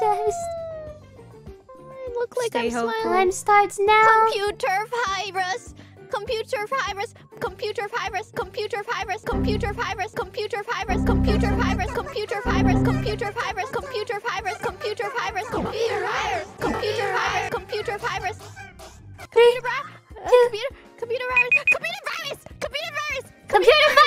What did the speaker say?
test. Look like Stay I'm hopeful. smiling. starts now. Computer virus. Computer virus. Computer virus. Computer virus. Computer virus. Computer virus. Computer virus. Computer virus. Computer virus. Computer virus. Computer virus. Computer virus. Computer virus. Computer virus. Computer virus. Computer virus. Computer virus. Computer virus. Computer virus.